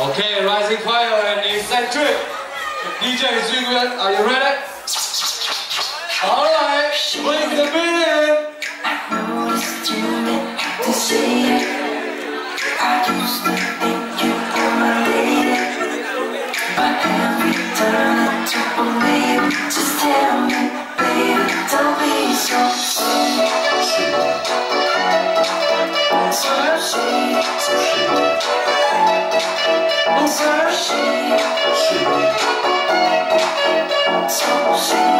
Okay, Rising Fire and Eccentric. DJ Duy Tuan, are you ready? Alright, bring the beat in. noticed you meant to say it. I so she, so shady,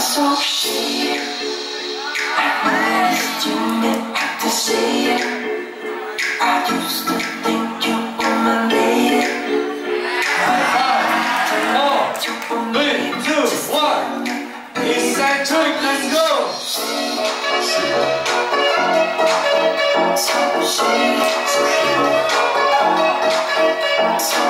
so shady. I noticed you meant to it. I used to think you were my lady. Four, three, two, one. Eccentric, let's go. So so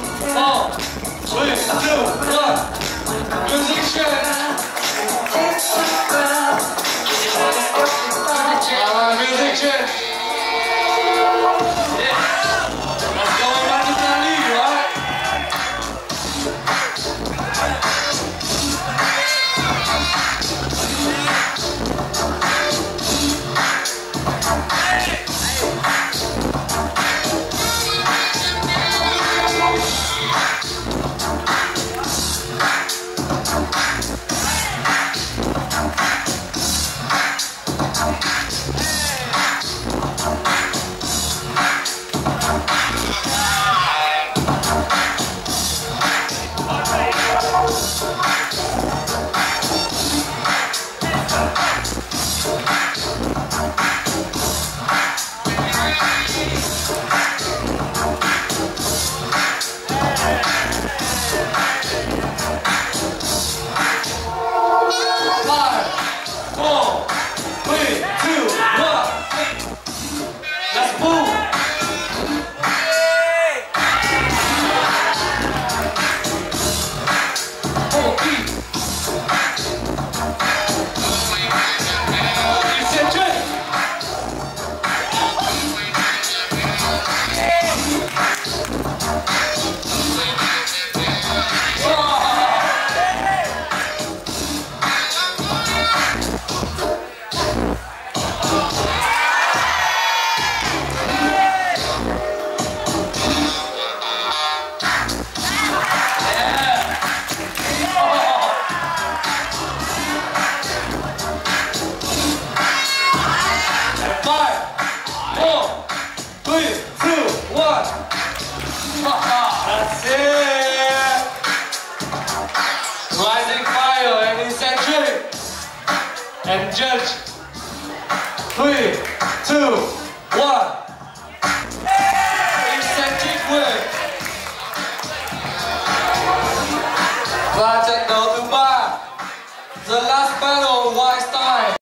Rising Fire and Eccentric. And judge. Three, two, one. Thứ ba, the last battle was